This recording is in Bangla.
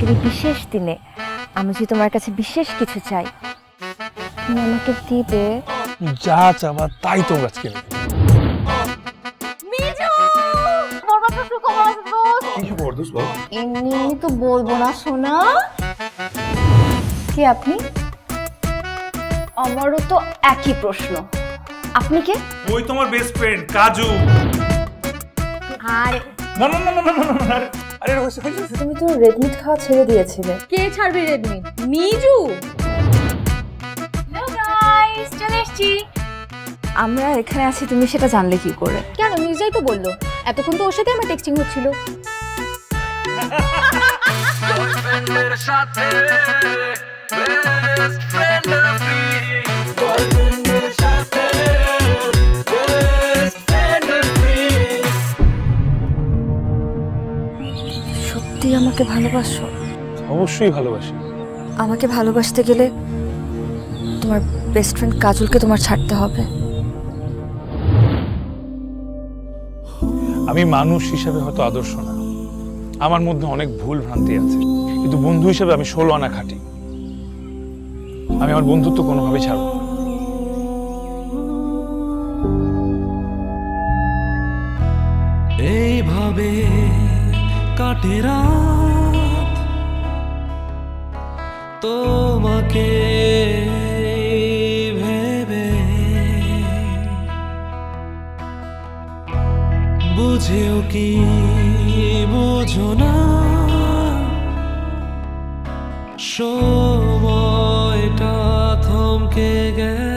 আজকের এই বিশেষ দিনে আমি যদি তোমার কাছে বিশেষ কিছু চাই তুমি আমাকে দিবে। যা চাবা তাই তো আজকে। এমনি তো বলব না সোনা। কে আপনি? আমারও তো একই প্রশ্ন। আপনি কে? ওই তোমার বেস্ট ফ্রেন্ড কাজু। আর না না না না না না, না, না, আরে, আরে হয়েছে হয়েছে হয়েছে। তুমি তো রেডমিট খাওয়া ছেড়ে দিয়েছিলে। কে ছাড়বে রেডমি মিজু? হ্যালো গাইস চলে এসেছি। আমরা এখানে আছি তুমি সেটা জানলে কি করে? কেন? মির্জাই তো বলল। এতক্ষণ তো ওর সাথে আমার টেক্সটিং হচ্ছিল। সত্যি আমাকে ভালোবাসো? অবশ্যই ভালোবাসি। আমাকে ভালোবাসতে গেলে তোমার বেস্ট ফ্রেন্ড কাজলকে তোমার ছাড়তে হবে। আমি মানুষ হিসেবে হয়তো আদর্শ না। আমার মধ্যে অনেক ভুল ভ্রান্তি আছে। কিন্তু বন্ধু হিসেবে আমি ষোলো আনা খাটি। আমি আমার বন্ধুত্ব কোনোভাবেই ছাড়ব না। এইভাবে কাটে রাত। তোমাকে ভেবে বুঝেও কি বোঝো না? সময়টা থমকে গেল।